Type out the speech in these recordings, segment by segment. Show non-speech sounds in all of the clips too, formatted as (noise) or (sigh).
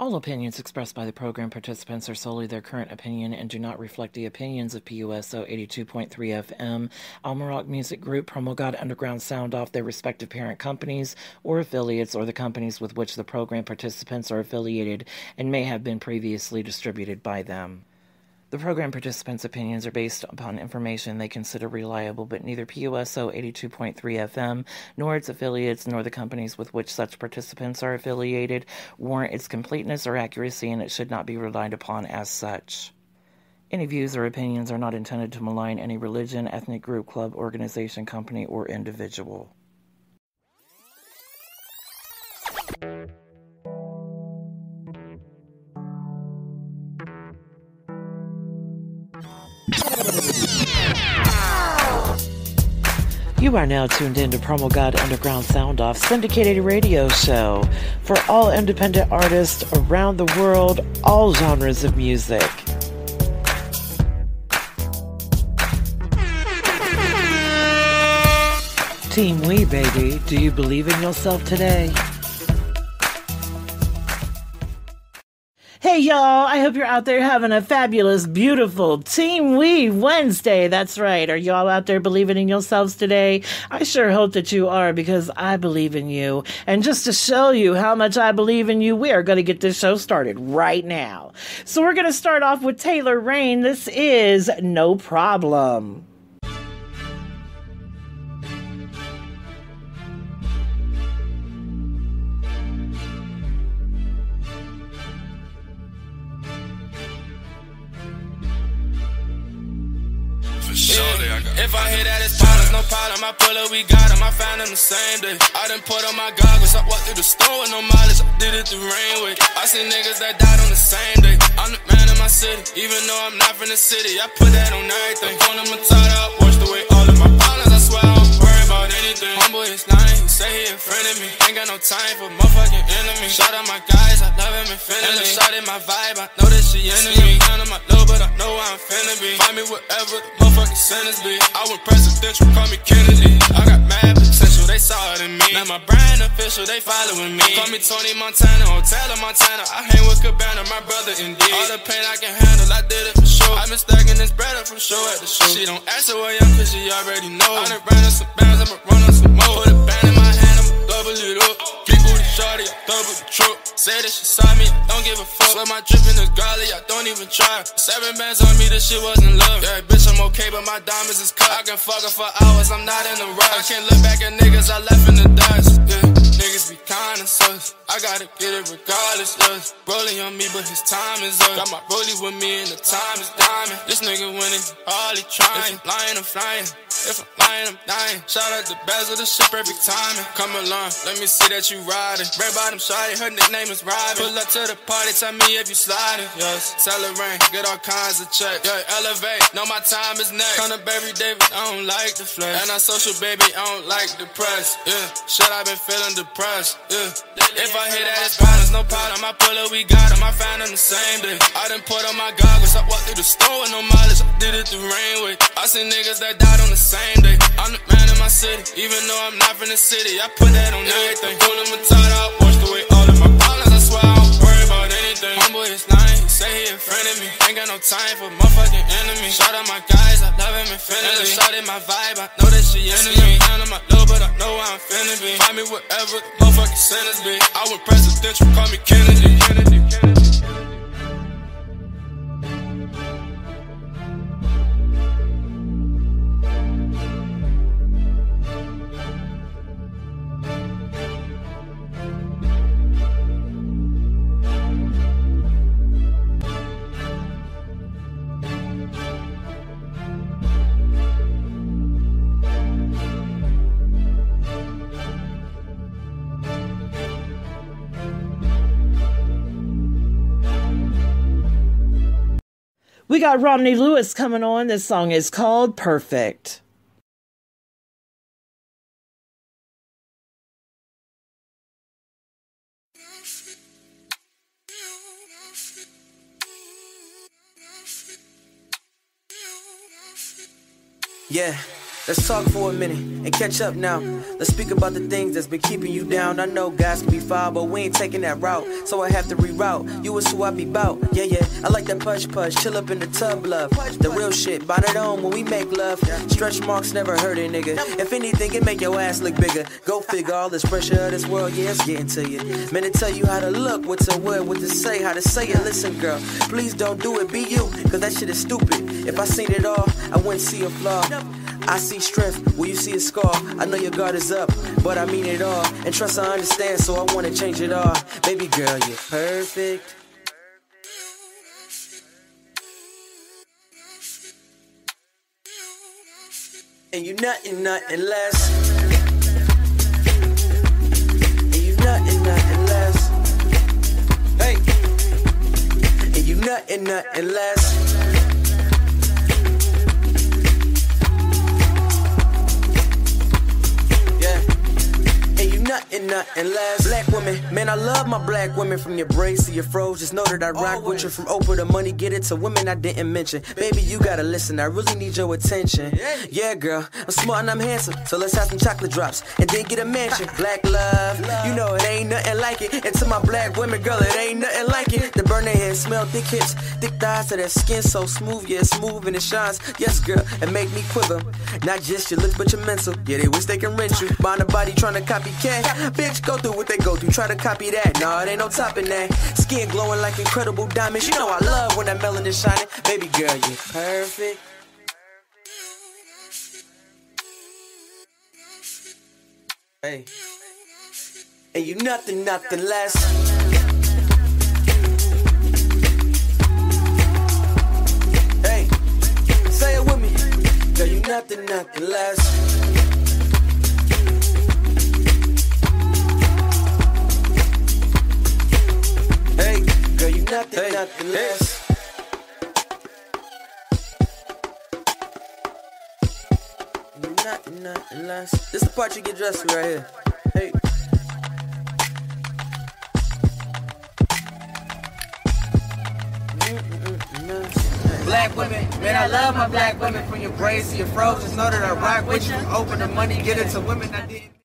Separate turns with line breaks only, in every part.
All opinions expressed by the program participants are solely their current opinion and do not reflect the opinions of PUSO 82.3 FM, Almarock Music Group, Promogod Underground Sound Off, their respective parent companies or affiliates, or the companies with which the program participants are affiliated and may have been previously distributed by them. The program participants' opinions are based upon information they consider reliable, but neither PUSO 82.3 FM, nor its affiliates, nor the companies with which such participants are affiliated warrant its completeness or accuracy, and it should not be relied upon as such. Any views or opinions are not intended to malign any religion, ethnic group, club, organization, company, or individual. You are now tuned in to Promo God Underground Sound Off syndicated radio show for all independent artists around the world, all genres of music. Team We, baby, do you believe in yourself today? Hey y'all, I hope you're out there having a fabulous, beautiful Team We Wednesday. That's right. Are y'all out there believing in yourselves today? I sure hope that you are because I believe in you. And just to show you how much I believe in you, we are going to get this show started right now. So we're going to start off with Taylor Rainn. This is No Problem.
If I hit at his partners, no problem. I pull up, we got him. I found him the same day. I done put on my goggles. I walked through the store with no mileage. I did it through rain with. I see niggas that died on the same day. I'm the man in my city, even though I'm not from the city. I put that on everything. On him, tied up, friend of me. Ain't got no time for motherfucking enemy. Shout out my guys, I love him infinitely. And shot in my vibe, I know that she into me. Down on my low, but I know where I'm finna be. Find me wherever the motherfucking sentence be. I went presidential, call me Kennedy. I got mad potential, they saw it in me. Now my brand official, they following me. Call me Tony Montana, Hotel Montana. I hang with Cabana, my brother indeed. All the pain I can handle, I did it for sure. i been stacking this bread up from show at the show. She don't ask her where I'm, cause she already know. I done ran up some bands, I'ma run up some more. Double it up. People the shorty, I double the truck. Say that she saw me, don't give a fuck. Swear my drip in the golly, I don't even try. Seven bands on me, this shit wasn't love. Yeah, bitch, I'm okay, but my diamonds is cut. I can fuck her for hours, I'm not in the rush. I can't look back at niggas I left in the dust. Yeah, niggas be kinda sus. I gotta get it regardless, us. Rolling on me, but his time is up. Got my rollie with me, and the time is diamond. This nigga winning, all he trying. If I'm lying, I'm flying. If I'm lying, I'm dying. Shout out the bezel, the ship every time. Come along, let me see that you riding. Red bottom shawty, her nickname is Robin. Pull up to the party, tell me if you sliding. Yes, Taylor Rainn, get all kinds of checks. Yeah, elevate, know my time is next. Come to Barry Davis, I don't like the flex. And I social baby, I don't like the press. Yeah, shit, I been feeling depressed. Yeah, if I hit that, it's partners, no problem. I pull up, we got him. I found him the same day. I done put on my goggles, I walked through the store with no mileage. I did it through rain with. I see niggas that died on the same day. I'm the man in my city, even though I'm not from the city. I put that on everything. Pull them tied up, washed away all of no time for motherfucking enemies. Shout out my guys, I love him infinitely. Shot in my vibe, I know that she into me. On my low, but I know where I'm finna be. Find me wherever the motherfucking sentence be. I went presidential, call me Kennedy. Kennedy, Kennedy.
We got Romney Lewis coming on. This song is called Perfect.
Yeah. Let's talk for a minute and catch up now. Let's speak about the things that's been keeping you down. I know guys can be foul, but we ain't taking that route. So I have to reroute. You was who I be bout. Yeah, yeah. I like that push push. Chill up in the tub, love. The real shit. Bind it on when we make love. Stretch marks never hurt a nigga. If anything, it make your ass look bigger. Go figure all this pressure of this world, yeah, it's getting to you. Man, to tell you how to look, what to wear, what to say, how to say it. Listen, girl, please don't do it. Be you, cause that shit is stupid. If I seen it all, I wouldn't see a flaw. I see strength where you see a scar. I know your guard is up, but I mean it all. And trust I understand, so I wanna change it all. Baby girl, you're perfect. And you nothing, nothing less. And you nothing, nothing less. Hey. And you nothing, nothing less. Nothing, nothing less. Black women, man, I love my black women from your braids to your froze. Just know that I rock Always. with you from Oprah to money, get it to women I didn't mention. Baby, you gotta listen, I really need your attention. Yeah, girl, I'm smart and I'm handsome, so let's have some chocolate drops and then get a mansion. (laughs) Black love, you know it ain't nothing like it. And to my black women, girl, it ain't nothing like it. The burn their head, smell thick hips, thick thighs, to that skin so smooth, yeah, smooth and it shines. Yes, girl, and make me quiver. Not just your looks, but your mental. Yeah, they wish they can rent you. Bond a body trying to copycat. Bitch, go through what they go through, try to copy that. Nah, it ain't no topping that. Skin glowing like incredible diamonds. You know I love when that melanin shining. Baby girl, you perfect. Hey. And you nothing, nothing less. Hey, say it with me. Girl, you nothing, nothing less. Nothing, hey, nothing hey. less. Nothing, nothing less. This is the part you get dressed with right here. Hey. Black women, man, I love my black women. From your braids to your froze, just know that I rock with you. Open the money, get it to women I did.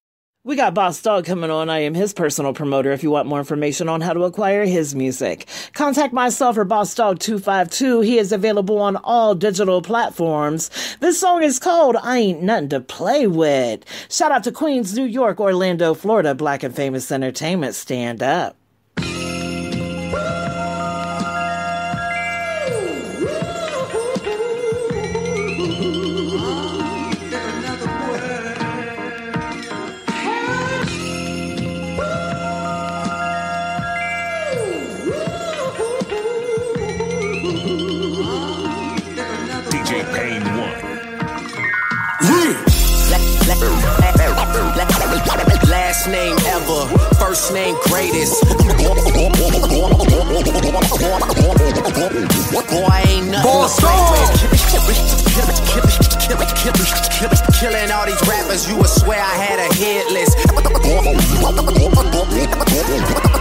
We got Boss Dogg coming on. I am his personal promoter if you want more information on how to acquire his music. Contact myself or Boss Dogg 252. He is available on all digital platforms. This song is called I Ain't Nothing to Play With. Shout out to Queens, New York, Orlando, Florida, Black and Famous Entertainment. Stand up.
Last name ever, first name greatest. Boy, ain't nothing Killing all these rappers, you would swear I had a hit list.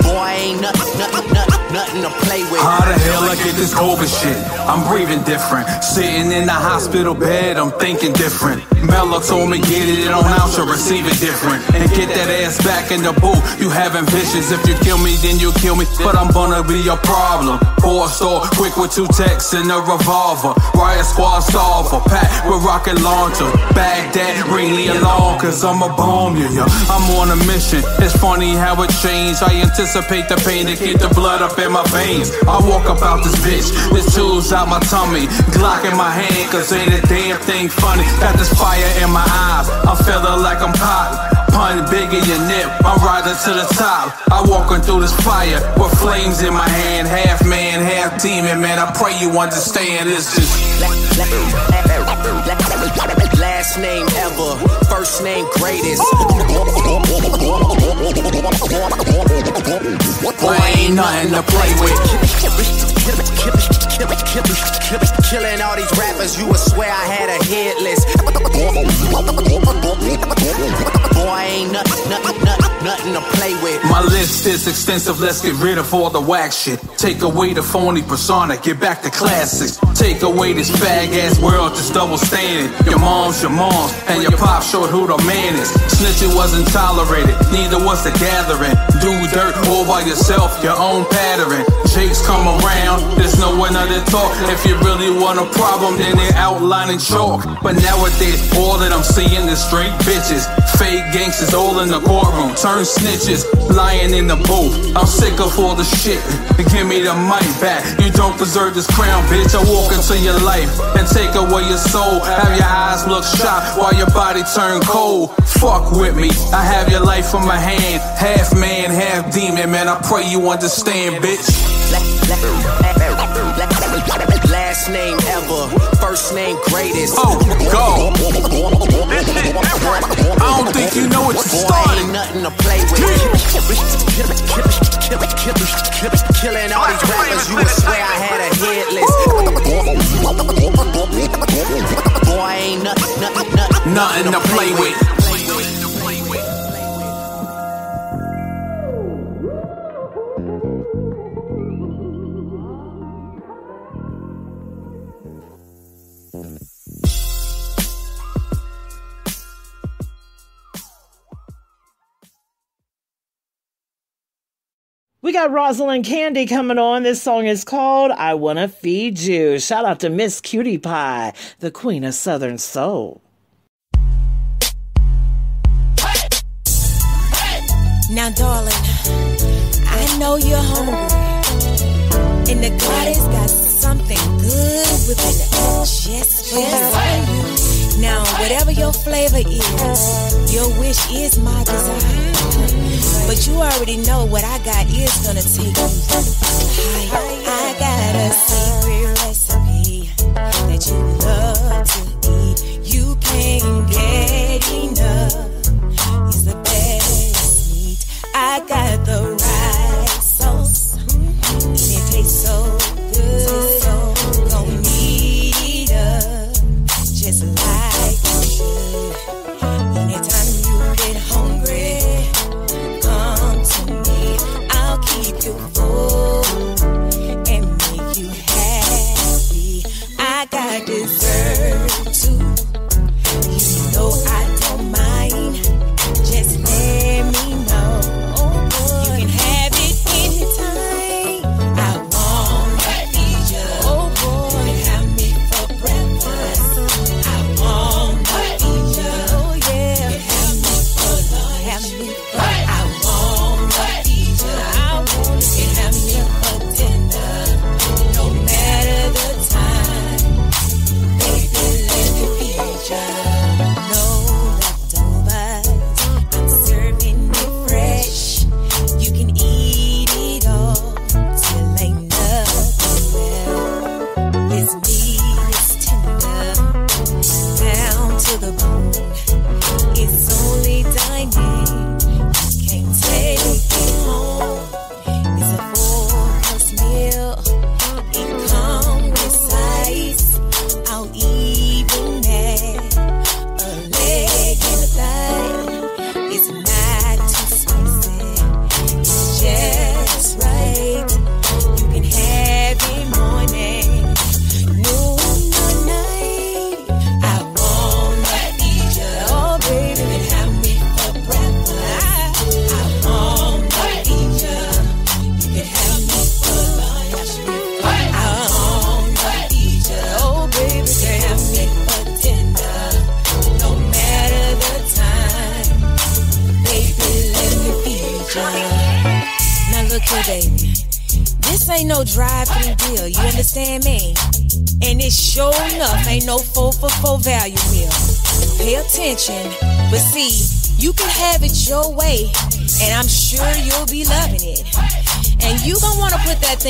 Boy, I ain't nothing, nothing, nothing, nothing to play with.
How the hell I get this COVID shit? I'm breathing different. Sitting in the hospital bed, I'm thinking different. Mello told me get it on out, to receive it different. And get that ass back in the booth. You having visions. If you kill me, then you kill me. But I'm gonna be your problem. Four store, quick with two texts and a revolver. Riot squad solver, pack with rocket launcher. Baghdad, bring me along, cause I'm a bomb you. Yeah. I'm on a mission. It's funny how it changed. I anticipate the pain to keep the blood up in my veins. I walk about this bitch, this tools out my tummy. Glock in my hand, cause ain't a damn thing funny. Got this fire in my eyes. I'm feeling like I'm hot. Pun in your nip, I'm riding to the top. I walking through this fire with flames in my hand, half man, half demon. Man, I pray you understand. It's just
last name ever, first name greatest. Boy, ain't nothing to play with. Killing all these rappers, you would swear I had a hit list. Boy, ain't nothing, nothing, nothing, nothing to play with.
My list is extensive, let's get rid of all the whack shit. Take away the phony persona, get back to classics. Take away this fag ass world, just double standing. Your mom's your mom's, and your pop showed who the man is. Snitching wasn't tolerated, neither was the gathering. Do dirt all by yourself, your own pattern. Jakes come around, there's no one to talk. If you really want a problem, then they outline in chalk. But nowadays, all that I'm seeing is straight bitches. Fake gangsters all in the courtroom, turn snitches, lying in the booth. I'm sick of all the shit. Give me the mic back. You don't deserve this crown, bitch. I walk into your life and take away your soul. Have your eyes look shot while your body turn cold. Fuck with me. I have your life in my hand. Half man, half demon, man. I pray you understand, bitch.
Last name ever, first name greatest.
Oh, go. I don't think you know what you started.
Ain't nothing to play with. Killing all these rappers, you would swear I had a hit list. Boy, ain't nothing, nothing, nothing,
Nothing to play with.
Got Rosylyn Candy coming on. This song is called I Wanna Feed You. Shout out to Miss Cutie Pie, the queen of Southern Soul.
Now, darling, I know you're hungry. And the goddess got something good within it just for you. Now, whatever your flavor is, your wish is my desire. But you already know what I got is gonna take you higher. I got a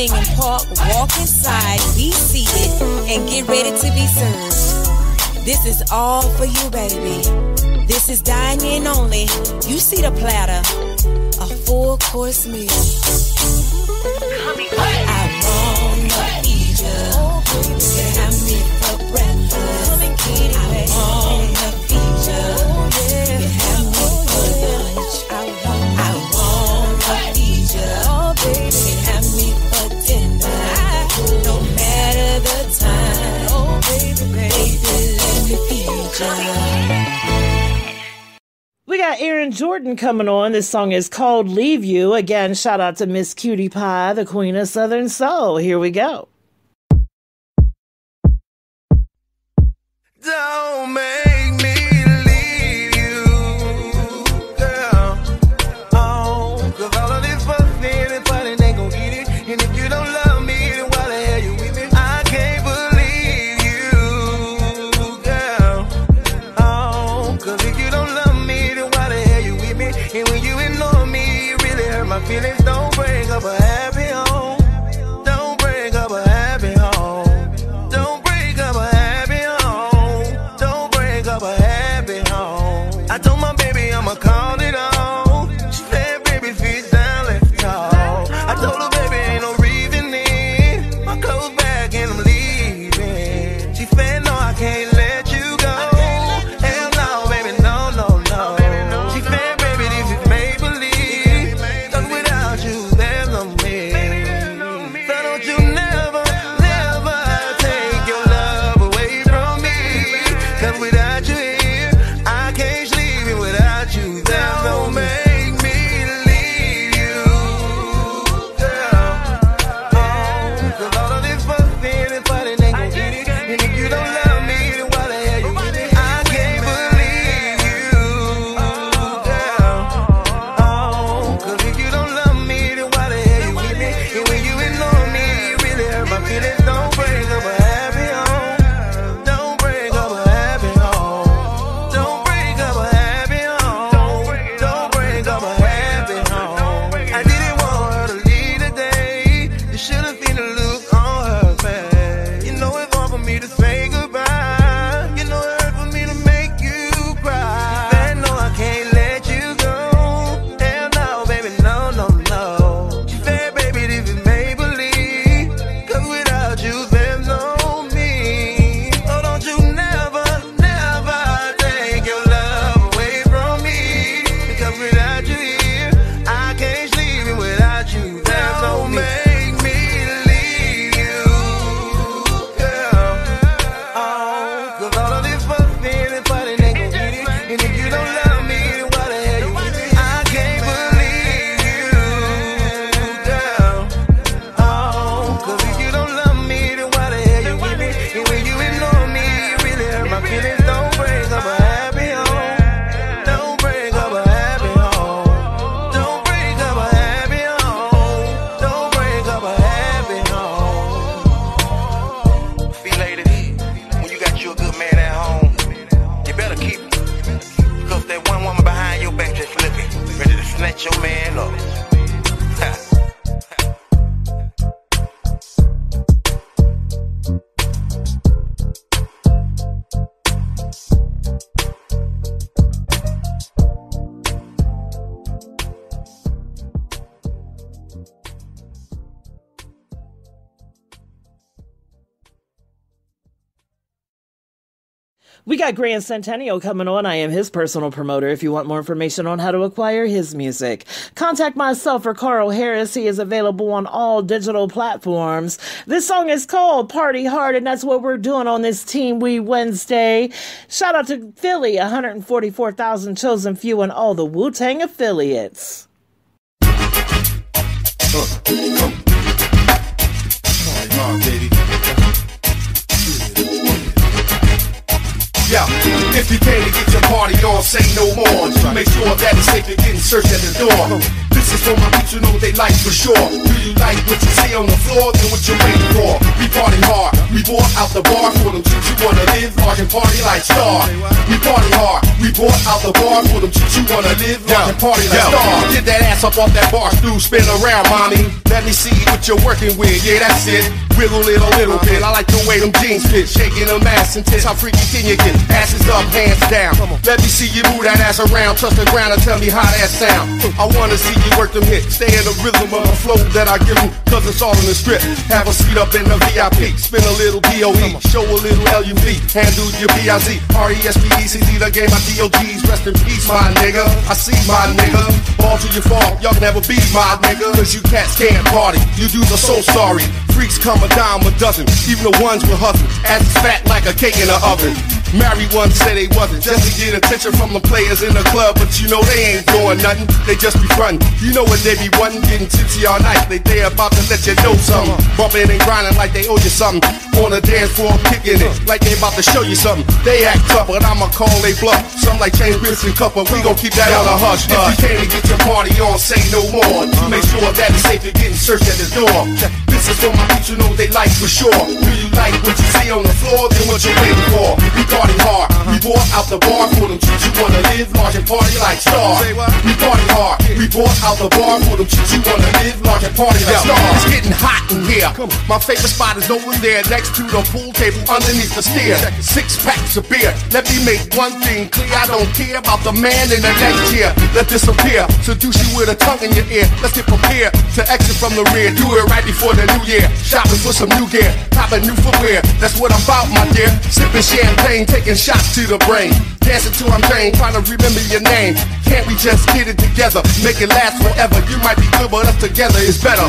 Sterling and Park, walk inside, be seated, and get ready to be served. This is all for you, baby. This is dining in only. You see the platter, a full course meal. Coming I wanna eat you.
Can Jordan coming on. This song is called Leave You. Again, shout out to Miss Cutie Pie, the queen of Southern Soul. Here we
go. Don't make
We got Gran Centennial coming on. I am his personal promoter. If you want more information on how to acquire his music, contact myself or Carl Harris. He is available on all digital platforms. This song is called Party Hard, and that's what we're doing on this Team We Wednesday. Shout out to Philly, 144,000 chosen few, and all the Wu Tang affiliates.
Yo, if you came to get your party on, say no more. Make sure that it's safe to get in search at the door. For my people know what they like for sure. Do you like what you see on the floor? Then what you waiting for? We party hard. We bought out the bar for them chicks who wanna live large and party like star. We party hard. We bought out the bar for them chicks who wanna live large and party like star. Get that ass up off that bar stool, spin around, mommy. Let me see what you're working with. Yeah, that's it. Wiggle it a little bit. I like the way them jeans fit, shaking them ass and tits. How freaky can you get? Asses up, hands down. Let me see you move that ass around, touch the ground and tell me how that sound. I wanna see you work them hits, stay in the rhythm of the flow that I give you, cause it's all in the strip. Have a seat up in the VIP, spin a little DOE, show a little LUV, handle your PIZ, R-E-S-P-E-C-Z, the game my DOGs, rest in peace, my nigga. I see my nigga, fall to your fall, y'all can never be my nigga, cause you cats can't party, you dudes are so sorry. Freaks come a dime a dozen, even the ones with hustle. Is fat like a cake in the oven. Married ones say they wasn't, just to get attention from the players in the club, but you know they ain't doing nothing, they just be frontin'. You know what they be wanting, getting tipsy all night, they they about to let you know something. Bumpin' and grinding like they owe you something. On the dance floor, kickin' it, like they about to show you something. They act tough, but I'ma call they bluff. Some like James Gibson Cup, but we gon' keep that on a hush. If you came to get your party on, say no more. To make sure that it's safe, you're getting searched at the door. This is for my you know they like for sure. Do you like what you see on the floor? Then what you waiting for? We party hard. We bought out the bar for them chicks who wanna live large and party like stars. We party hard. We bought out the bar for them chicks who wanna live large and party like stars. It's getting hot in here. My favorite spot is over there next to the pool table underneath the stair. Six packs of beer. Let me make one thing clear. I don't care about the man in the next chair. Let disappear. Seduce you with a tongue in your ear. Let's get prepared to exit from the rear. Do it right before the new year. Shopping for some new gear. Copping new footwear. That's what I'm about, my dear. Sipping champagne, taking shots to the brain. Dancing till I'm drained, trying to remember your name. Can't we just get it together? Make it last forever. You might be good, but us together is better.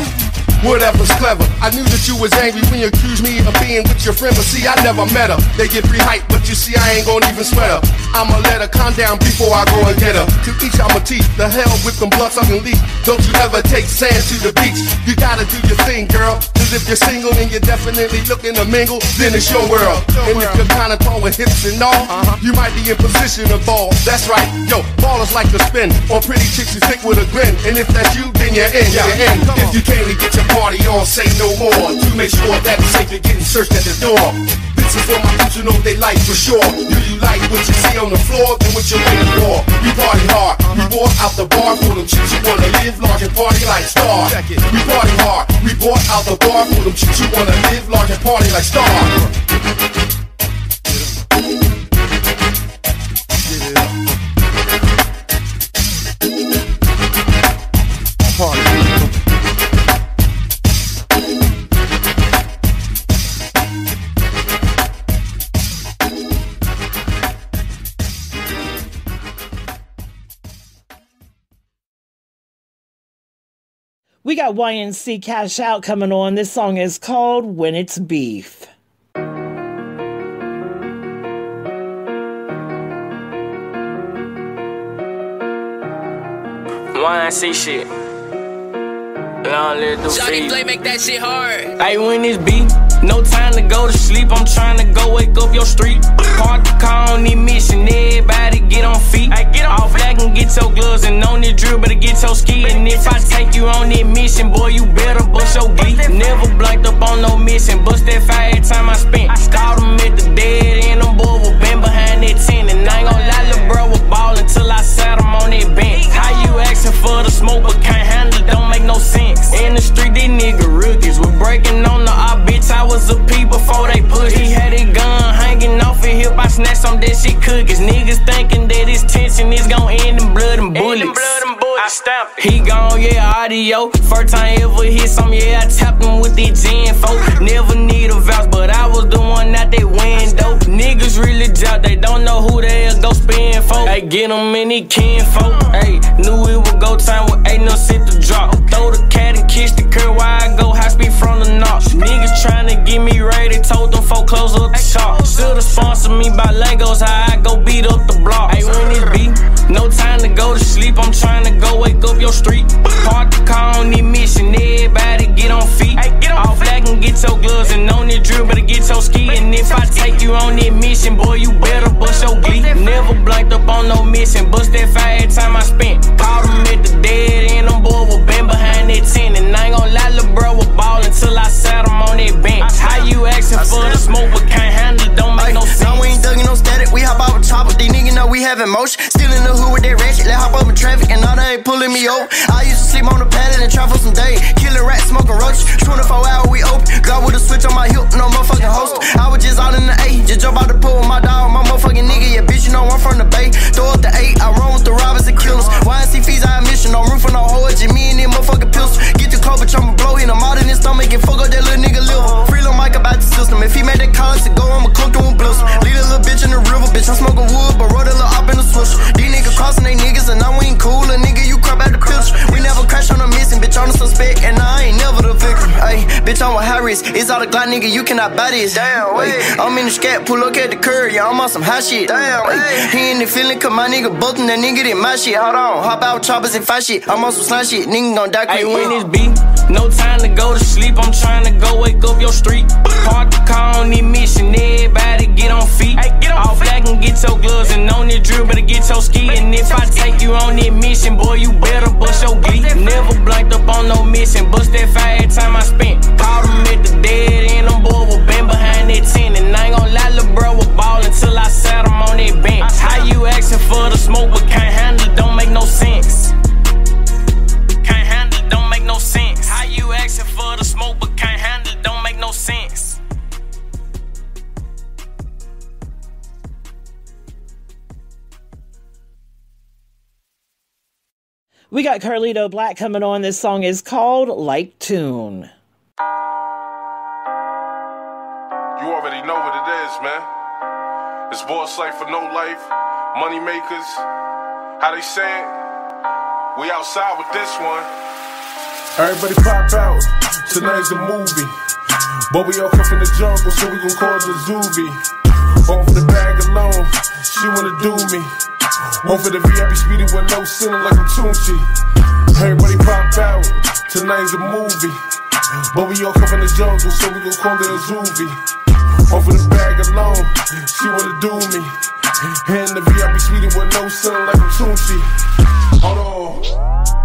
Whatever's clever. I knew that you was angry when you accused me of being with your friend, but see, I never met her. They get pretty hype, but you see, I ain't gonna even sweat her. I'ma let her calm down before I go and get her. To each I'ma teach. The hell with them blood sucking leaf. Don't you ever take sand to the beach. You gotta do your thing, girl. Cause if you're single and you're definitely looking to mingle, then it's your world. And if you're kinda tall with hips and all, uh-huh. you might be in position to ball. That's right, yo, ballers like to spin on pretty chicks you thick with a grin. And if that's you, then you're in, you're in. If you can't, get your party on, say no more. To make sure that it's safe, you're getting searched at the door. This is for my future, know they like for sure. Do you like what you see on the floor? Then what you waiting for? We party hard. We bought out the bar for them chicks you wanna live large and party like stars. We party hard. We bought out the bar for them chicks you wanna live large and party like stars.
We got YNC Crashout coming on. This song is called When It's Beef.
YNC shit. Long live the
Johnny
beat.
Play make that shit hard.
Hey, when it's beat, no time to go to sleep. I'm trying to go wake up your street. Park the car on this mission. Everybody get on feet. I get off black and get your gloves. And on this drill, better get your ski. And if I take you on that mission, boy, you better bust your glee. Never blanked up on no mission. Bust that fire every time I spent. Caught them at the dead end. Them boy was been behind that tent. And I ain't gon' lie, little bro was ballin' till I sat him on that bench. How you asking for the smoke but can't handle it? Don't make no sense. In the street, these nigga rookies was breaking on the op, bitch. I was a P before they put. He had a gun hanging off of his hip. I snatched some that shit cookies. Niggas thinking that this tension is gon' end in blood and bullets. I stamped. He gone, yeah, audio. First time ever hit some, yeah, I tapped him with the gen folk. Never need a vouch, but I was the one out they window. Niggas really job, they don't know who they is, go spin for. Hey, get them in the kin folk. Hey, knew it would go time with ain't no shit to drop. Throw the cat and kiss the curb while I go high speed from the knock. Niggas tryna get me ready, told them folk close up the shop. Should've sponsored me by Legos, how I go beat up the block. Hey, when it be, no time to go to sleep, I'm tryna go wake up your street. Park the car on this mission, everybody get on feet. All black and get your gloves, and on the drill, better get your ski. And if I take you on that mission, boy, you better bust your glee. Never blanked up on no mission, bust that fire every time I spent. Caught him at the dead end, them boy was been behind that tent. And I ain't gon' lie, little bro was ballin' till I sat him on that bench. How you asking for the smoke but can't handle it? Don't make no sense.
Now we ain't thuggin' no static, we hop out with chopper. These niggas know we having motion. Still in the hood with that ratchet, let hop up in traffic, and now they pulling me over. I used to sleep on the pallet and travel some day. Killing rats, smoking roaches. 24 hours we open. God with a switch on my hip, no motherfucking host. I was just out in the A, just jump out the pool with my dog, my motherfucking nigga. Yeah, bitch, you know I'm from the Bay. Throw up the eight, I run with the robbers and killers. YNC fees, I mission, no room for no hoe. Just me and them motherfucking pistols. Get the club, bitch, I'ma blow him. I'm out in his stomach and fuck up that little nigga liver. Free little Mike about the system. If he made that call to go, I'ma cook him with bliss. Leave a little bitch in the river, bitch. I'm smoking wood, but roll a little up in the switch. These niggas crossing they niggas, and now we ain't cool. A nigga, you crap out the picture. We never crash on a missing, bitch. I'm the suspect, and I ain't never the victim. Hey, bitch, I'm a high risk. It's all the Glock, nigga, you cannot buy this. Damn, wait. I'm in the scat, pull up at the curb, yeah, I'm on some hot shit. Damn, wait. He in the feeling, cause my nigga bustin' that nigga did my shit. Hold on, hop out with choppers and fight shit. I'm on some slime shit, nigga gon' die quick.
Hey, when it's beat, no time to go to sleep. I'm trying to go wake up your street. Park the car on the mission, everybody get on feet. Hey, get on All feet. black and get your gloves and on the drill, better get your ski. And if I take you on that mission, boy, you better bust your glee. Never blanked up on no mission, bust that fire every time I spent. Caught him at the dead end, I'm boy was been behind that tent. And I ain't gon' lie, lil' bro was ball until I sat him on that bench. How you asking for the smoke but can't handle it? Don't make no sense.
We got Carlito Black coming on. This song is called Like Tune.
You already know what it is, man. It's boss life for no life, money makers. How they say it? We outside with this one. Everybody pop out. Tonight's a movie. But we all come from the jungle, so we gon' call it the Zoovie. One for the bag alone, she wanna do me. One for the VIP speedy with no ceiling like I'm Tunechi. Everybody pop out. Tonight's a movie. But we all come from the jungle, so we gon' call it a Zoovie. Over the bag alone, she wanna do me. And the VIP speedy with no ceiling like I'm Tunechi. Hold on.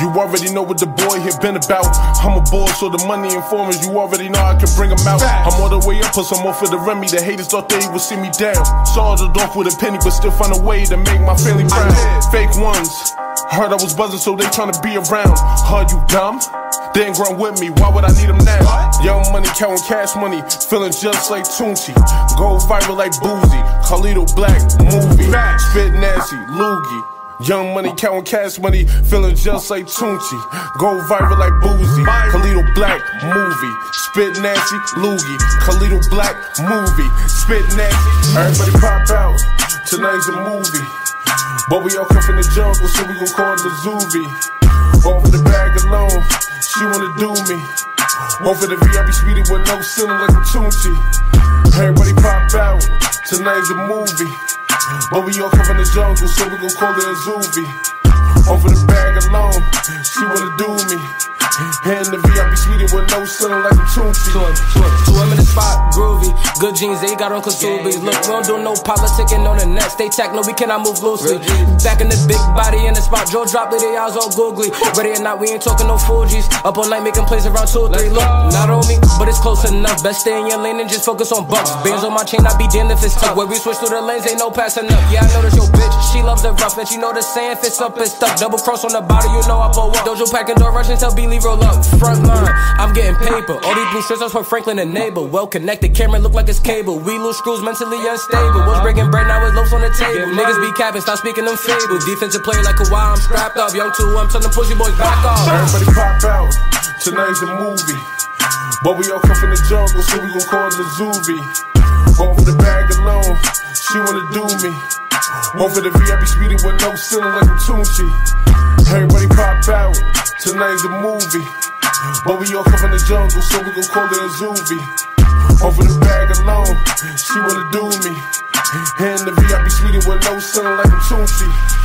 You already know what the boy here been about. I'm a boy, so the money informers, you already know I can bring them out. I'm all the way up, plus I'm off for the Remy. The haters thought they would see me down. Started off with a penny, but still find a way to make my family proud. Fake ones. Heard I was buzzing, so they tryna be around. Are you dumb? They ain't grown with me, why would I need them now? Young money, counting cash money, feeling just like Tunechi. Go viral like Boozy, Carlito Black, movie. Spit Nancy, Loogie. Young money, counting cash money, feeling just like Tunechi. Go viral like Boozy. Carlito Black, movie. Spit Nancy, Loogie. Carlito Black, movie. Spit Nancy. Everybody pop out. Tonight's a movie. But we all come from the jungle, so we gon' call it the. One for the bag alone, she wanna do me. One for the VIP speedy with no ceiling like I'm Tunechi. Everybody pop out. Tonight's a movie. But we all come from the jungle, so we gon' call it a Zoovie. Over the bag alone, she wanna do me. And the VIP speedy with no ceiling like a Tunechi.
Two I'm in the spot, groovy. Good jeans, they got on Ksubi's. Look, we don't do no politicking on the net. Stay tech, no, we cannot move loosely. Back in the big body in the spot. Joe dropped it, eyes all googly. Ready or not, we ain't talking no Fuji's. Up all night making plays around two or three. Look, not on me, but it's close enough. Best stay in your lane and just focus on bucks. Uh-huh. Bands on my chain, I be damned if it's tough. When we switch through the lanes, ain't no passing up. Yeah, I know that's your bitch. She loves the rough, and she know the saying fits up and stuff. Double cross on the body, you know I pull up. Dojo packing door rushing, tell Beanie roll up. Front line, I'm getting paper. All these blue shirts are for Franklin and Neighbor. Well connected, camera look like it's cable. We lose screws, mentally unstable. Was breaking bread, now it's loafs on the table. Niggas be capping, stop speaking them fables. Defensive player like Kawhi, I'm strapped up. Young two, I'm telling pussy boys back off.
Everybody pop out. Tonight's a movie. But we all come from the jungle, so we gon' call it a Zoovie. One for the bag alone, she wanna do me. One for the VIP speedy with no ceiling like a Tunechi. Everybody pop out. Tonight's a movie. But we all come from the jungle, so we gon' call it a Zoovie. Over the bag alone, she wanna do me. And the VIP speedy with no sun like a Tunechi.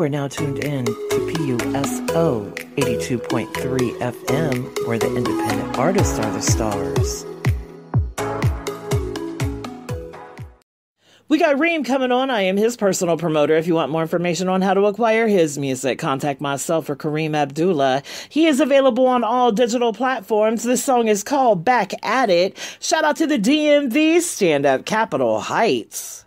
You are now tuned in to PUSO 82.3 FM, where the independent artists are the stars. We got Reem coming on. I am his personal promoter. If you want more information on how to acquire his music, contact myself or Kareem Abdullah. He is available on all digital platforms. This song is called Back at It. Shout out to the DMV Stand Up Capitol Heights.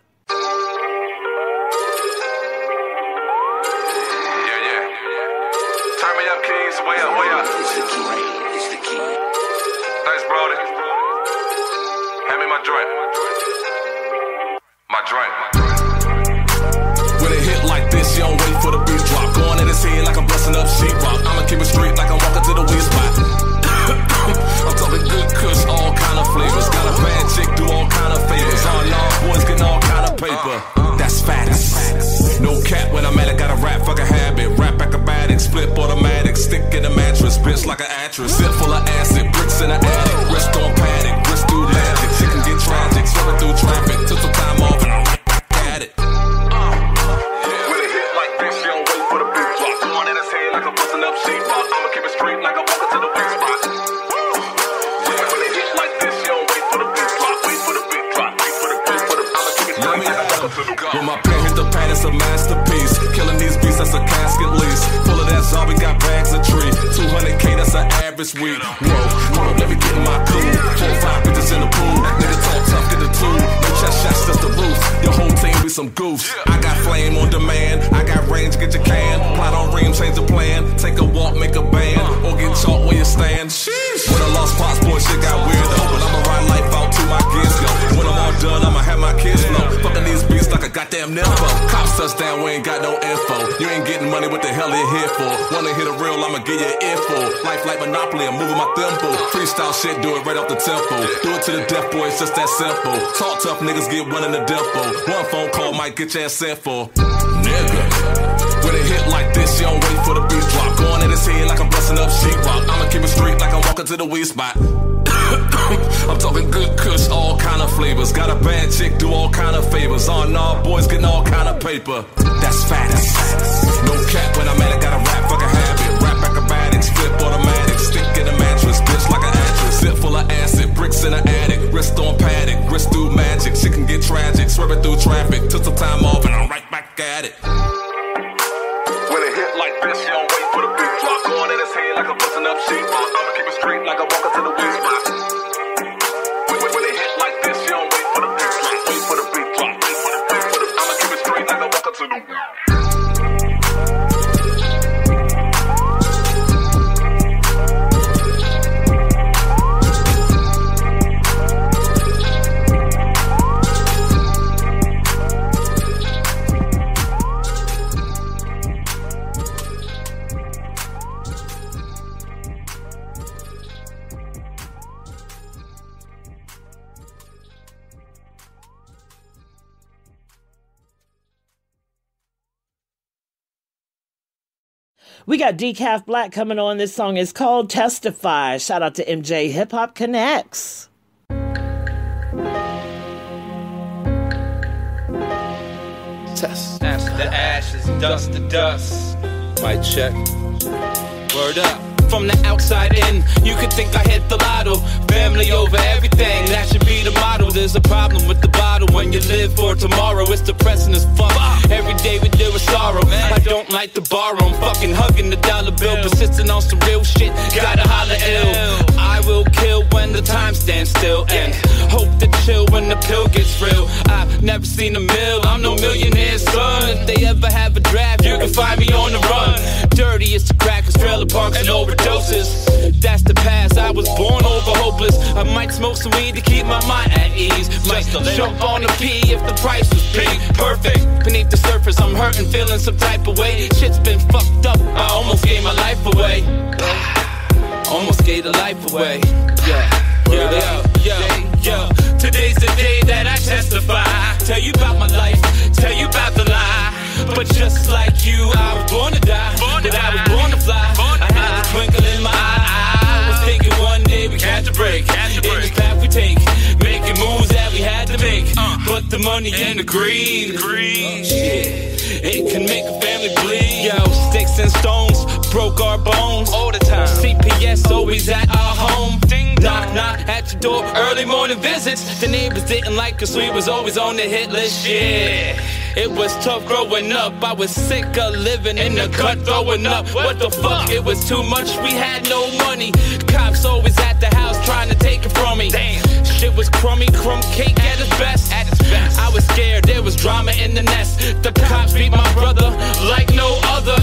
T-Rock. I'ma keep it straight like I'm walking to the weed spot. (coughs) I'm talking good kush,
all kind of flavors. Got a bad chick, do all kind of favors. All y'all boys getting all kind of paper. That's facts. No cap when I'm at it, got a rap fucking
habit. Rap acrobatics, split automatic, stick in a mattress, bitch like an actress. Zip full of acid, bricks in the attic, wrist on pad. Some goofs. I got flame on demand. I got range, get your can. Plot on ream, change the plan. Take a walk, make a band. Or get chalk where you stand. Sheesh. When I lost pots, boy, shit got weird though. But I'ma ride life out till my kids go. When I'm all done, I'ma have my kids flow. Like a goddamn nympho. Cops touchdown, we ain't got no info. You ain't getting money, what the hell you here for? Wanna hit a real, I'ma give you an info. Life like Monopoly, I'm moving my thimble. Freestyle shit, do it right off the tempo. Do it to the death, boy, it's just that simple. Talk tough niggas get one in the dimple. One phone call might get your ass sent for. Nigga. When it hit like this, you don't wait for the beat drop. Going in his head like I'm busting up sheetrock. I'ma keep it straight like I'm walking to the weed spot. (coughs) I'm talking good kush, all kind of flavors. Got a bad chick, do all kind of favors. On nah, boys getting all kind of paper. That's facts. No cap when I'm at it, got a rap fucking habit. Rap acrobatics, flip automatic. Stick in a mattress, bitch like an actress. Zip full of acid, bricks in the attic. Wrist on paddock, wrist through magic. Shit can get tragic, swerving through traffic. Took some time off and I'm right back at it.
When it hit like this, you don't wait for the beat drop. Going in his head like a busting up sheetrock. I'ma keep it straight like I'm walking to the weak spot. When, it hit like this, you don't wait for the drop. Wait for the beat drop. I'ma keep it straight like to the.
We got Decaf Black coming on. This song is called Testify. Shout out to MJ Hip Hop Connects.
Test. Ash to ashes, dust to dust. Mic check. Word up.
From the outside in, you could think I hit the lotto. Family over everything, that should be the motto. There's a problem with the bottle when you live for tomorrow. It's depressing as fuck. Every day we deal with sorrow. I don't like to borrow. I'm fucking hugging the dollar bill, persisting on some real shit. Gotta holler ill. I will kill when the time stands still, and hope to chill when the pill gets real. I've never seen a mill. I'm no millionaire son. If they ever have a draft, you can find me on parks, and overdoses. That's the past. I was born over hopeless. I might smoke some weed to keep my mind at ease. Might jump on the P if the price was big. Perfect. Beneath the surface, I'm hurting, feeling some type of way. Shit's been fucked up. I almost gave my life away. Almost gave the life away. Yeah. Yeah, yeah, yeah, yeah. Today's the day that I testify. Tell you about my life, tell you about the lie. But just like you, I the money and the greed, shit, it can make a family bleed. Yo, sticks and stones broke our bones all the time. CPS always at our home. Ding knock knock at your door. Early morning visits. The neighbors didn't like us. We was always on the hit list. Yeah. It was tough growing up. I was sick of living in the cut, throwing up. What the fuck? It was too much. We had no money. Cops always at the house trying to take it from me. Damn. Shit was crummy, crumb cake at its best. At best. I was scared. There was drama in the nest. The cops beat my brother like no other.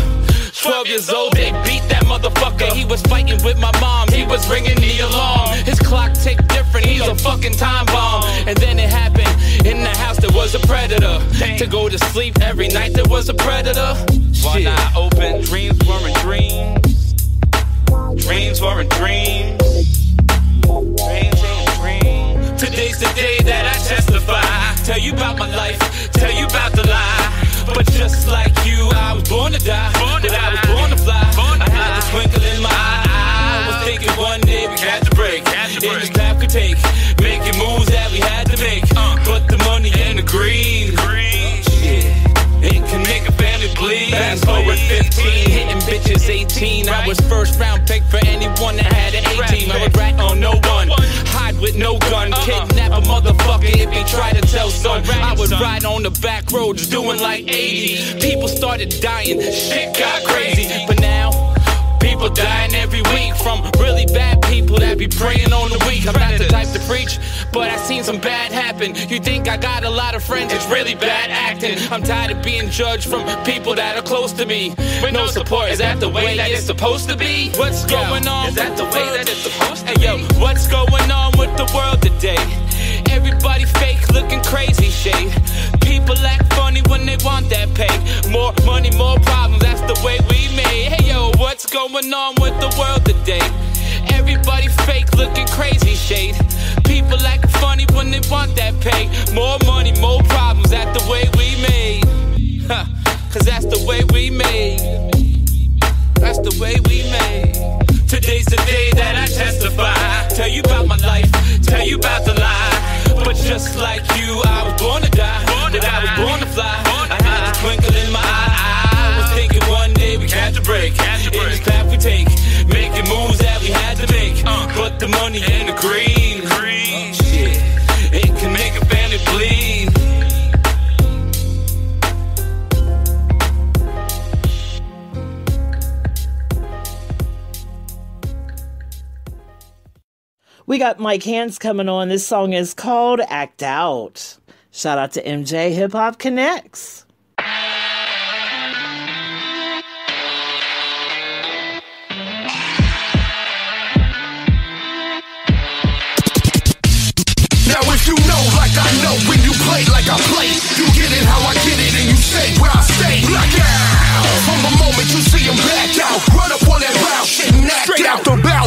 12 years old, they beat that motherfucker. He was fighting with my mom, he was ringing the alarm. His clock ticked different, he's a fucking time bomb. And then it happened in the house, there was a predator. To go to sleep every night, there was a predator. One eye open, dreams weren't dreams. Dreams weren't dreams. Dreams weren't dreams. Today's the day that. Tell you about my life, tell you about the lie. But just like you, I was born to die. But I was born to fly. I had a twinkle in my eye. I was thinking one day we had to break. Every step we take. Making moves that we had to make. Put the money in the green. Yeah. It can make a family bleed. Fast forward 15, hitting bitches 18. I was first round pick for anyone that had motherfucker if he try to tell son. I would ride on the back roads doing like 80. People started dying. Shit got crazy. But now, People dying every week from really bad people that be preying on the weak. I'm not the type to preach, but I seen some bad happen. You think I got a lot of friends, it's really bad acting. I'm tired of being judged from people that are close to me. With no support, is that the way that it's supposed to be? What's going on? Is that the way that it's supposed to be? Hey yo, what's going on with the world today? Everybody fake, looking crazy shade. People act funny when they want that pay. More money, more problems, that's the way we made. Hey yo, what's going on with the world today? Everybody fake, looking crazy shade. People act funny when they want that pay. More money, more problems, that's the way we made. Huh, Cause that's the way we made. That's the way we made. Today's the day that I testify. Tell you about my life, tell you about the lie. But just like you, I was born to die. But I was born to fly. I had a twinkle in my eye. I was thinking one day we catch a break. In this path we take, making moves that we had to make. Put the money in the
We got Mic Handz coming on. This song is called Act Out. Shout out to MJ Hip Hop Connects.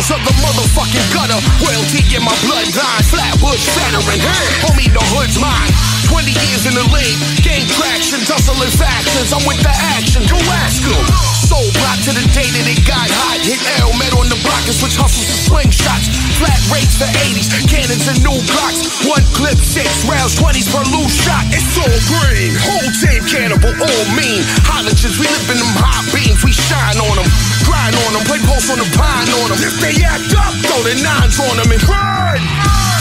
Bowels of the motherfucking gutter. Royalty in my bloodline, Flatbush veteran. Homie, the hood's mine. 20 years in the league, gain traction, hustling factions. I'm with the action, go ask 'em. Soul block to the day that it got hot. Hit L, met on the block and switch hustles to slingshots. Flat rates for 80s, cannons and new blocks. One clip, six rounds, 20s per loose shot. It's all green. Whole team cannibal, all mean. Holliges, we live in them hot beams. We shine on them, grind on them, play post on the pine on them. If they act up, throw the nines on them and grind.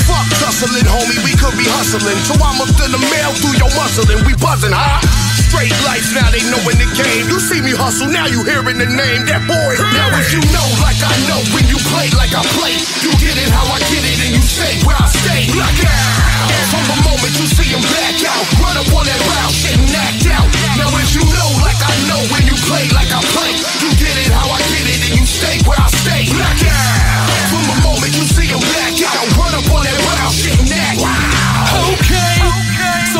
Fuck hustling, homie, we could be hustling. So I'm up to the mail through your muscling. We buzzing, huh? Straight life, now they knowin the game. You see me hustle, now you hearing the name. That boy. Now if you know like I know, when you play like I play, you get it how I get it, and you stay where I stay. Black out. From the moment you see him back out, run up on that shit and act out. Now if you know like I know, when you play like I play, you get it how I get it, and you stay where I stay. Black out. From the moment you see him back out, run up on that shit and act out.
Okay,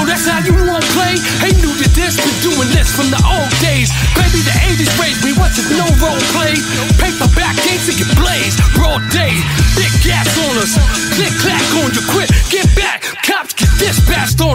that's how you wanna play? Ain't new to this, been doing this from the old days. Baby, the 80s raised me, what's it, no role play? Paperback games to get blazed, broad day, big gas on us. Click clack on you, quit, get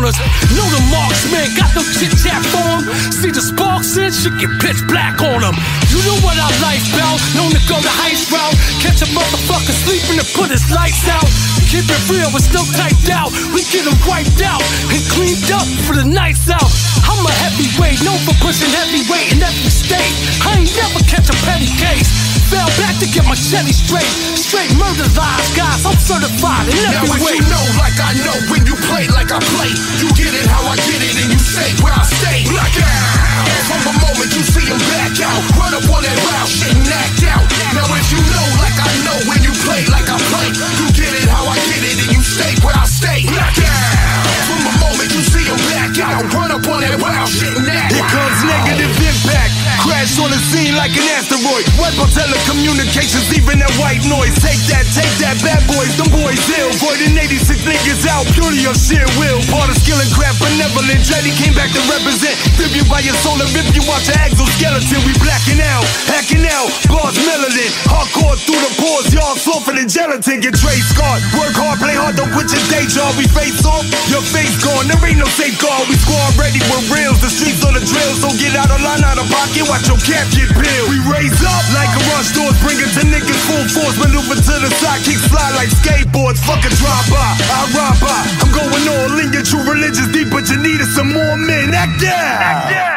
us. Know the marksman, got no chit chat for. See the sparks in, shit get pitch black on them. You know what I like, bout, known to go the heist route. Catch a motherfucker sleeping and put his lights out. Keep it real, it's still typed out. We get wiped out and cleaned up for the nights out. I'm a heavyweight, known for pushing heavyweight in every state. I ain't never catch a petty case. Fell back to get my Chevy straight. Straight murder lies, guys. I'm certified in
Now
every
if
way.
you know like I know, when you play like I play, you get it how I get it, and you stay where I stay. Black out. From the moment you see him back out, run up on that round shit and act out. Now if you know like I know, when you play like I play, you get it how I get it, and you stay where I stay. Black out. From the moment you see him back out, run up on that round shit and act out.
Here comes negative impact. Crash on the scene like an asteroid. Weapon telecommunications, even that white noise. Take that, take that, bad boys, them boys ill. Voiding 86 niggas out, purely of sheer will. Part of skill and craft, benevolent. Jetty came back to represent. Rip you by your soul and rip you out your exoskeleton. We blacking out, hacking out, bars melanin. Hardcore through the pores, y'all softer than gelatin. Get trade scarred. Work hard, play hard, don't quit your day job. We face off, your face gone. There ain't no safeguard. We squad ready with reels. The streets on the drill, so get out of line, out of pocket. Watch your cap get peeled. We raise up like a doors, bring it to niggas full force. Maneuver to the side,
sidekicks fly like skateboards. Fuck a drive by, I ride by. I'm going all in your true religion's deep, but you needed some more men. Act down.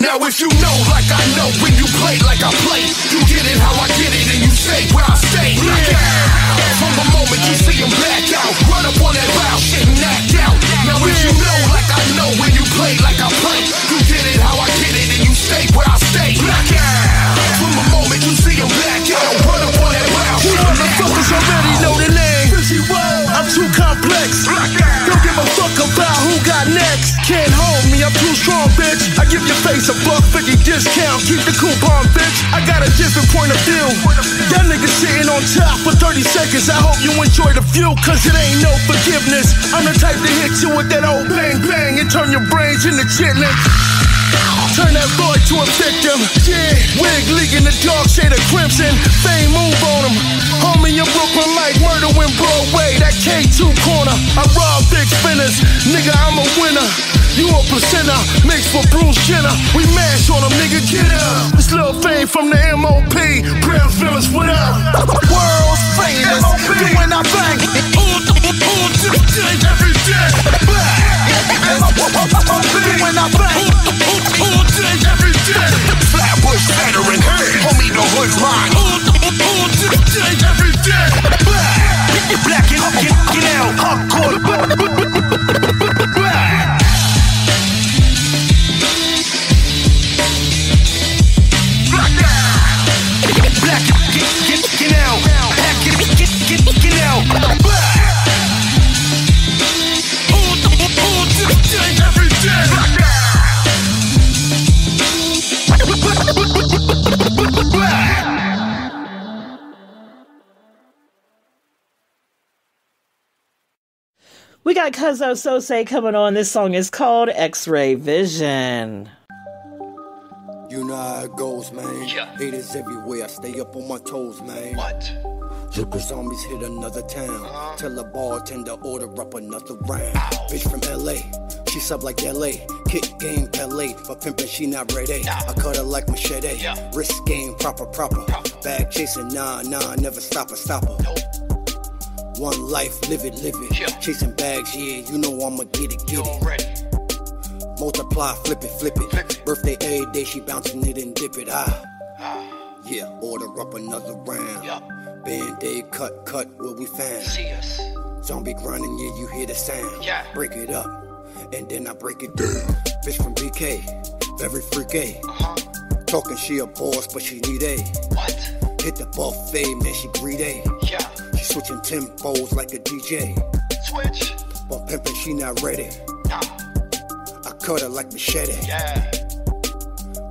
Now if you know like I know when you play like I play, you get it how I get it and you stay where I stay. Yeah. From the moment you see him back out,
a buck fifty discount. Keep the coupon, bitch. I got a different point of view. Y'all niggas sitting on top for 30 seconds. I hope you enjoy the view, cause it ain't no forgiveness. I'm the type to hit you with that old bang bang and turn your brains into chitlins. Turn that boy to a victim. Yeah, wig leaking the dark shade of crimson. Fame move on him. Homie in Brooklyn like Murder in Broadway. That K2 corner. I rob big spinners. Nigga, I'm a winner. You a placenta. Mixed for Bruce Jenner. We mash on them, nigga. Get up. This little fame from the MOP. Brown Phillips, what up? (laughs) World's famous. When I bang. All, all every day. When I bang. All day, every day.
Flatbush veteran, homie the hood's mine.
All day, every day. Black it up, get, get out. Hardcore. (laughs)
got Cuzzo sosay coming on. This song is called X-Ray Vision.
You know how it goes, man. Yeah. Haters everywhere. I stay up on my toes, man. What? Zipper zombies hit another town. Uh-huh. Tell the bartender order up another round. Bitch from LA, she sub like LA. Kick game Pele, but pimpin' she not ready. I cut her like machete. Wrist game proper, proper. Bag chasing, nah, nah, never stop her, stop her. One life, live it, live it. Chasing bags, yeah, you know I'ma get it, get it. Multiply, flip it, flip it. Birthday every day, she bouncing it and dip it. Ah. ah. Yeah, order up another round. Band aid, cut, cut, what we found. See us. Zombie grinding, yeah, you hear the sound. Yeah. Break it up, and then I break it down. Bitch from BK, very freaky. Uh-huh. Talking she a boss, but she need a. What? Hit the buffet, man, she greedy. Yeah. Switching tempos like a DJ. Switch. But pimpin', she not ready. Nah. I cut her like machete. Yeah.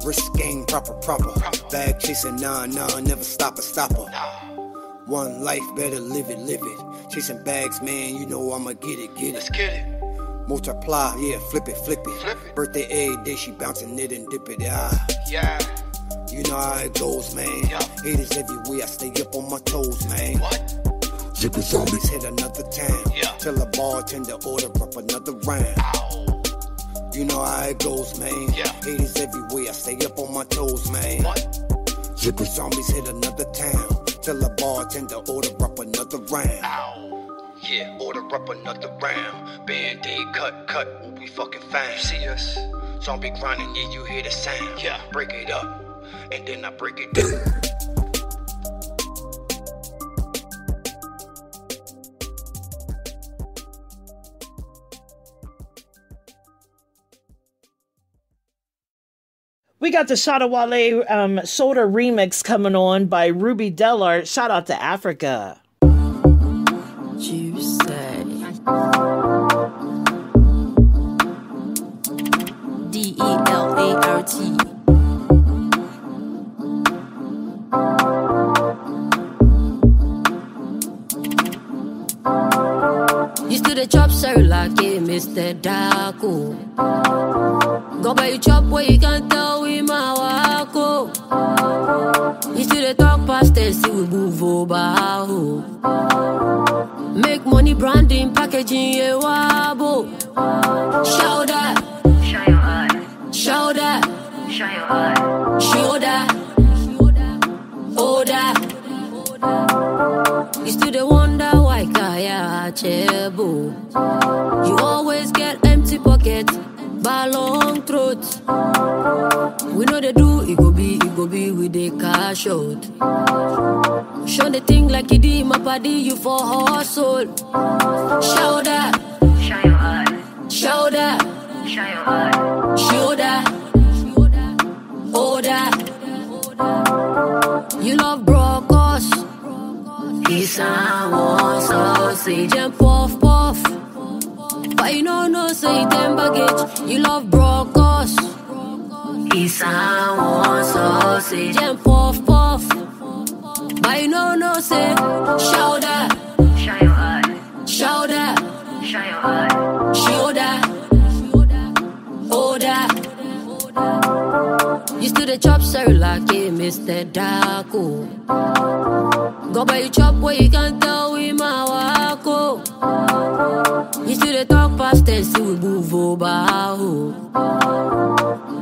Wrist game proper, proper. Bag chasing, nah, nah, never stop a stopper. Nah. One life, better live it, live it. Chasing bags, man, you know I'ma get it, get it. Let's get it. Multiply, yeah, flip it, flip it. Flip it. Birthday every day, she bouncing it and dip it, ah. Yeah. You know how it goes, man. Haters everywhere, I stay up on my toes, man. What? Zipper zombies hit another town. Yeah. Tell the bartender order up another round. You know how it goes, man. Yeah. Haters everywhere, I stay up on my toes, man. What? Zipper zombies hit another town. Tell the bartender order up another round. Yeah, order up another round. Band aid, cut, cut, what we fucking find. See us. Zombie grinding, yeah, you hear the sound. Yeah. Break it up, and then I break it (laughs) down.
We got the Shada Wale um, Shoulder remix coming on by Ruby Delart. Shout out to Africa.
The chop like it, Mr. Daco. Go buy you chop where you can tell we my wako. Oh. Used to the talk past see we move over. ho. Make money branding, packaging, yeah, wabo. Show that. Show your eye. Show that. Show your. Show that. Oh that. Untouchable. You always get empty pockets, but long throat. We know they do, it go be, it go be with the cash out. Show the thing like you did, my body, you for hustle. Show that. Show your eyes. Show that. Show your eyes. Show that. Oh that. You love brocos. And one sausage and puff puff. But you know no say them baggage. You love and puff puff. But you know no say show that. Show your eyes. Show The chop sir like it, Mr. Daco. Go buy you chop where you can't tell we my wako. You still the talk past see we move over.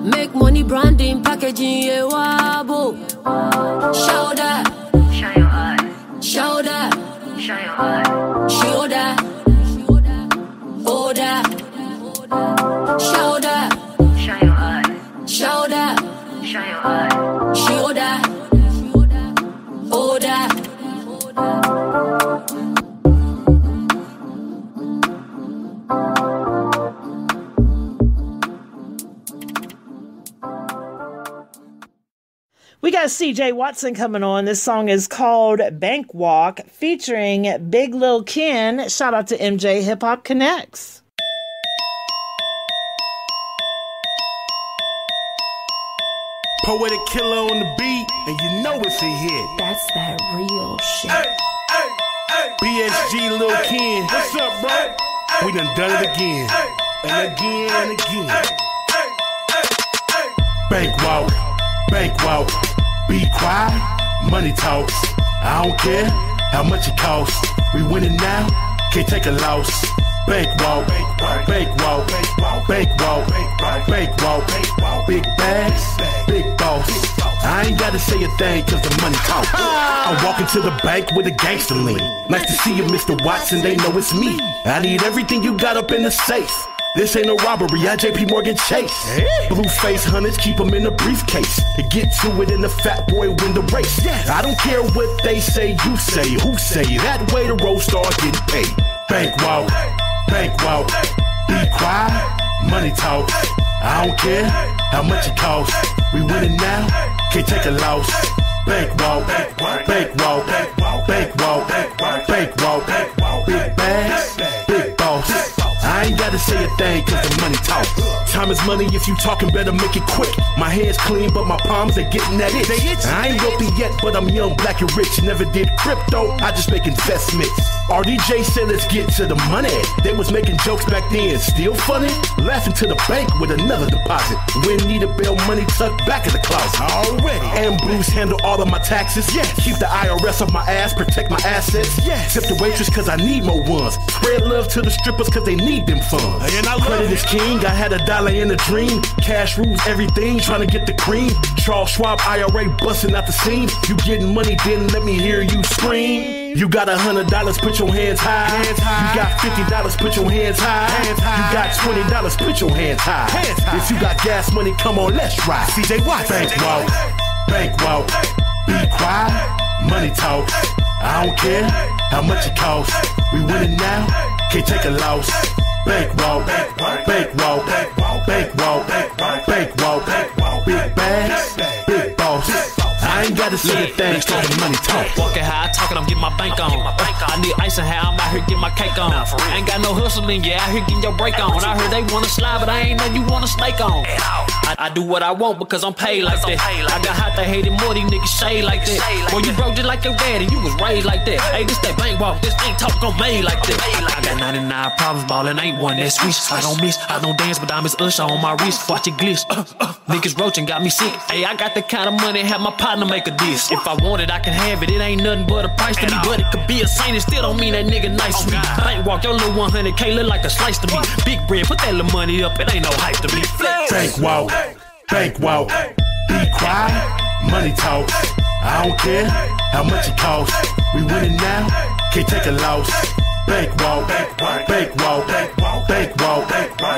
Make money branding, packaging, yeah, wabo. Show that. Show your eyes. Show that. Your eyes. Show that.
We got CJ Watson coming on. This song is called Bank Walk featuring Big Lil Ken. Shout out to MJ Hip Hop Connects.
Poetic killer on the beat, and you know it's a hit.
That's that real shit.
Hey, hey, BSG Lil Ken. What's up, bro? We done done it again. And again and again. Bank walk, bank walk. Be quiet, money talks. I don't care how much it costs. We winning now, can't take a loss. Bank walk, bank walk, bank walk, bank walk, big bags, big boss. I ain't gotta say a thing cause the money talk. I'm walking to the bank with a gangster lean. Nice to see you, Mr. Watson, they know it's me. I need everything you got up in the safe. This ain't no robbery, I JP Morgan Chase. Blue face hunters keep them in a briefcase. To get to it in the fat boy win the race. I don't care what they say, you say, who say. That way the road start getting paid. Bank walk, bank walk. Be quiet, money talk. I don't care how much it costs. We winning now, can't take a loss. Bank walk, bank walk, bank walk, bank walk, big bags, big boss. I ain't gotta say a thing cause the money talk. Time is money if you talking better make it quick. My hands clean but my palms they getting that itch. I ain't wealthy yet but I'm young, black and rich. Never did crypto, I just make investments. RDJ said let's get to the money. They was making jokes back then, still funny. Laughing to the bank with another deposit. When need a bail money tucked back in the closet. Already. And Bruce handle all of my taxes. Yes. Keep the IRS off my ass, protect my assets. Yes. Tip the waitress cause I need more ones. Spread love to the strippers cause they need them funds. And I love Credit is king, I had a dollar in a dream. Cash rules everything, trying to get the cream. Charles Schwab IRA busting out the scene. You getting money, then let me hear you scream. You got a hundred dollars, put your hands high. You got fifty dollars, put your hands high. You got twenty dollars, put your hands high. If you got gas money, come on, let's ride. CJ Watts. Bank walk, bank walk. Be quiet, money talk. I don't care how much it costs. We winning now, can't take a loss. Bank walk, bank walk, bank walk, bank walk, big bags, big boss. I ain't gotta say a thing, cause the money talk.
Walking high, talking, I'm getting my bank on. I need ice and how I'm out here getting my cake on. I ain't got no hustling, yeah, out here getting your break on. I heard they wanna slide, but I ain't know you wanna snake on. I, I do what I want because I'm paid like that. I got hot, they hated more, these niggas shade like that. Boy, you broke just like your daddy, you was raised like that. Hey, this that bank walk, this ain't talk on made like that. I got 99 problems, ballin' ain't one that sweet. I don't miss, I don't dance, but diamonds Usher on my wrist. Watch it glitch. Uh, uh, niggas roaching got me sick. Hey, I got the kind of money, have my partner make a diss. If I want it, I can have it. It ain't nothing but a price to me. But it could be a saint, it still don't mean that nigga nice to me. Bank walk, your little 100K look like a slice to me. Big bread, put that little money up, it ain't no hype to me.
Bank walk, bank walk, be quiet, money talk. I don't care how much it costs. We winning now, can't take a loss. Bank walk, bank walk, bank walk, bank walk,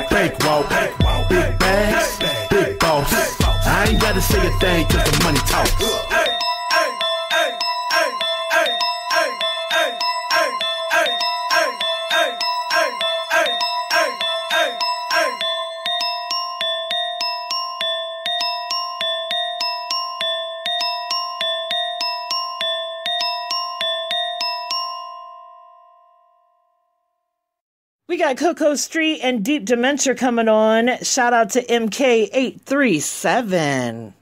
bank walk, bank walk, big bags, big boss. I ain't gotta say a thing cause the money talks.
got Coco Street and Deep Dementure coming on. Shout out to MK837.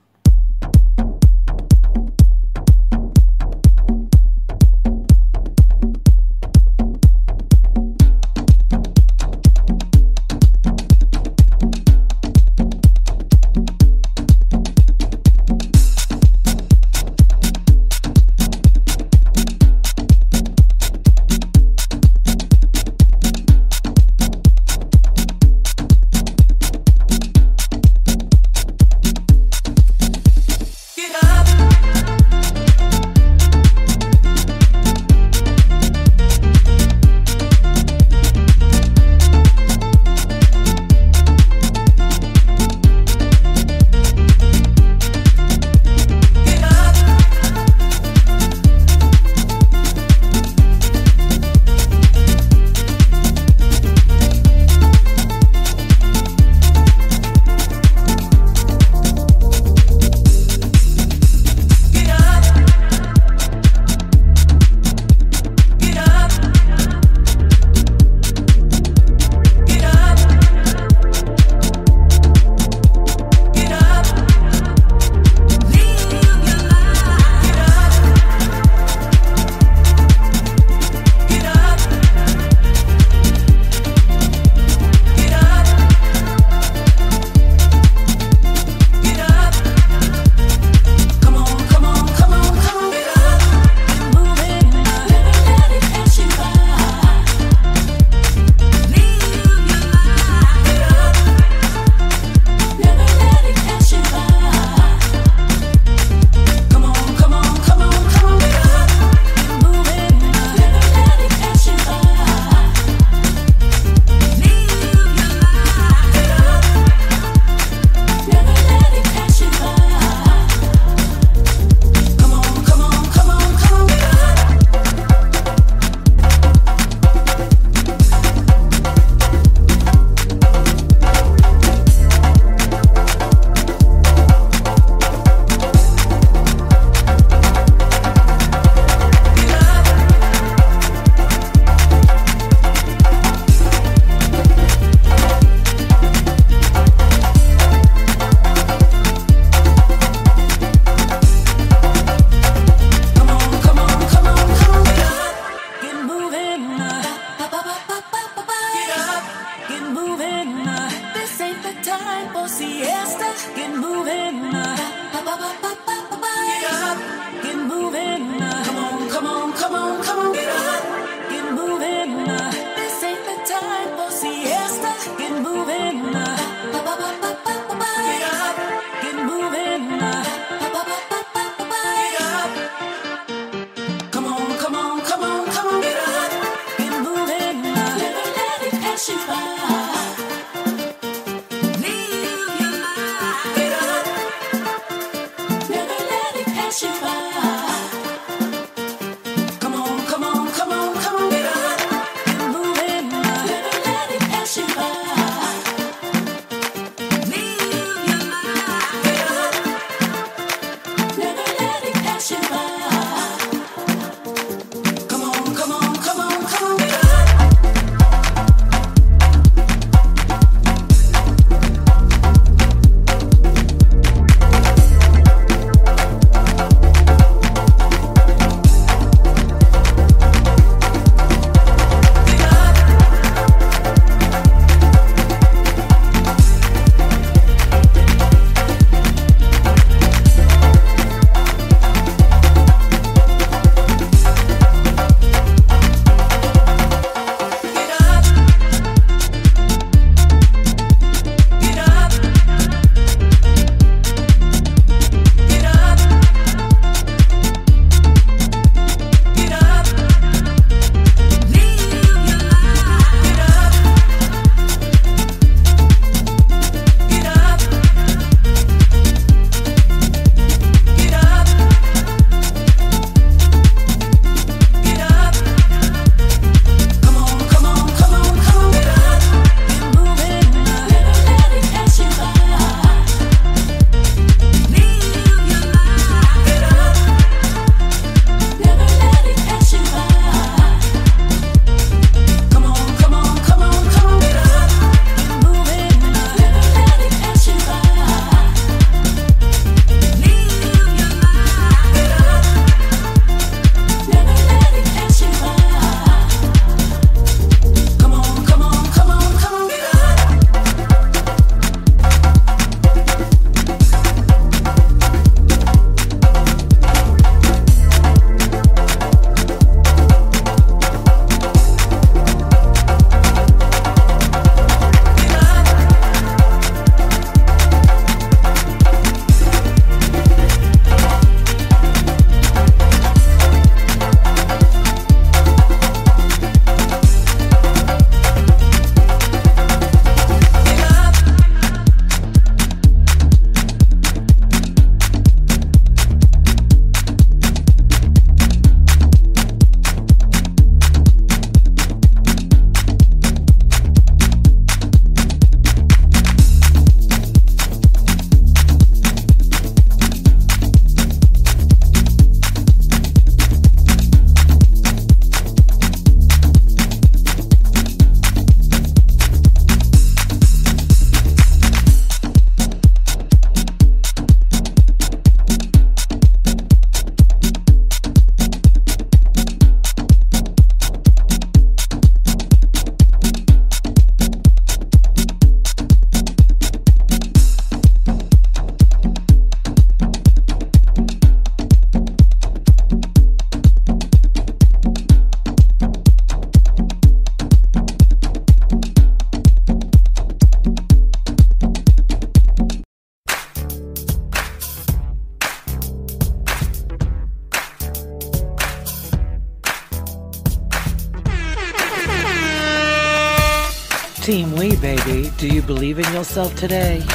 Today?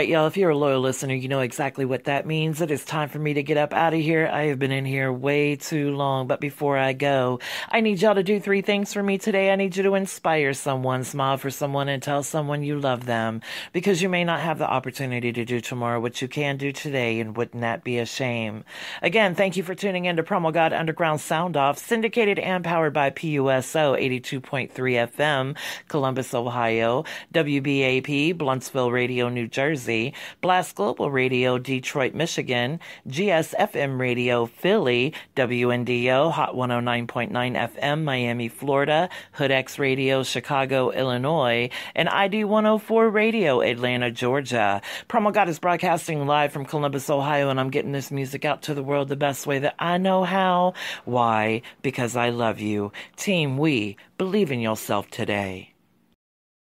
Right, y'all, if you're a loyal listener, you know exactly what that means. It is time for me to get up out of here. I have been in here way too long, but before I go, I need y'all to do three things for me today. I need you to inspire someone, smile for someone, and tell someone you love them because you may not have the opportunity to do tomorrow what you can do today, and wouldn't that be a shame? Again, thank you for tuning in to Promo God Underground Sound Off, syndicated and powered by PUSO 82.3 FM, Columbus, Ohio, WBAP, BluntzVille Radio, New Jersey. Jersey, Blast Global Radio, Detroit, Michigan, GSFM Radio, Philly, WNDO, Hot 109.9 FM, Miami, Florida, Hood X Radio, Chicago, Illinois, and ID 104 Radio, Atlanta, Georgia. Promo God is broadcasting live from Columbus, Ohio, and I'm getting this music out to the world the best way that I know how. Why? Because I love you. Team We, believe in yourself today.